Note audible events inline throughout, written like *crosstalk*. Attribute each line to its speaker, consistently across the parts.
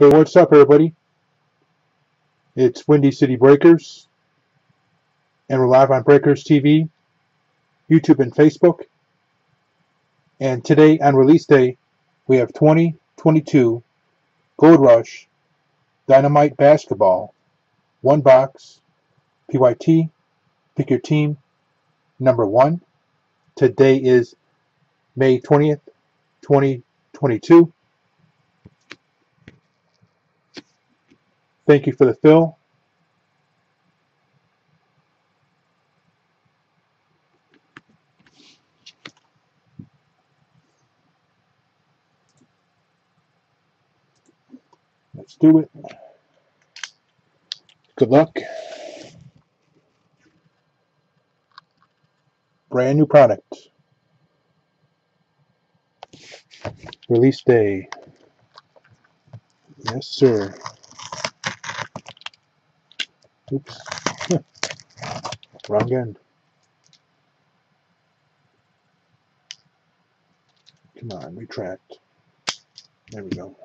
Speaker 1: Hey, what's up, everybody? It's Windy City Breakers, and we're live on Breakers TV, YouTube, and Facebook. And today, on release day, we have 2022 Gold Rush Dynamite Basketball, one box, PYT, pick your team, number one. Today is May 20th, 2022. Thank you for the fill. Let's do it. Good luck. Brand new product. Release day. Yes, sir. Oops. *laughs* Wrong end. Come on, retract. There we go.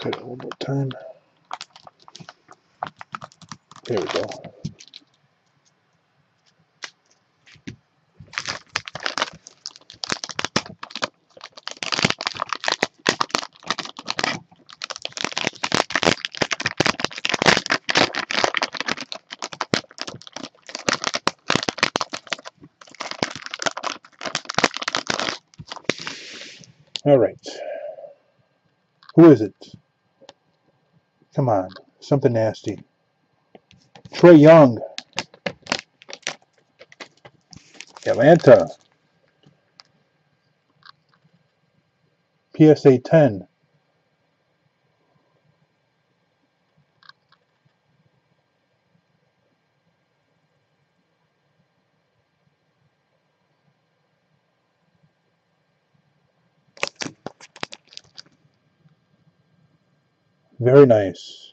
Speaker 1: Cut it one more time. There we go. All right. Who is it? Come on, something nasty. Trae Young. Atlanta. PSA 10. Very nice.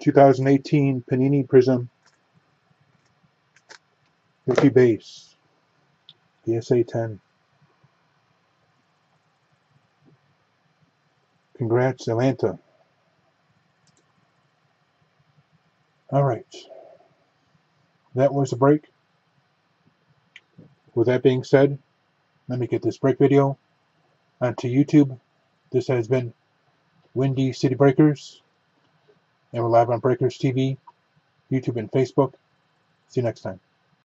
Speaker 1: Two thousand eighteen Panini Prism rookie base PSA ten. Congrats, Atlanta. All right. That was the break. With that being said, let me get this break video onto YouTube. This has been Windy City Breakers, and we're live on Breakers TV, YouTube, and Facebook. See you next time.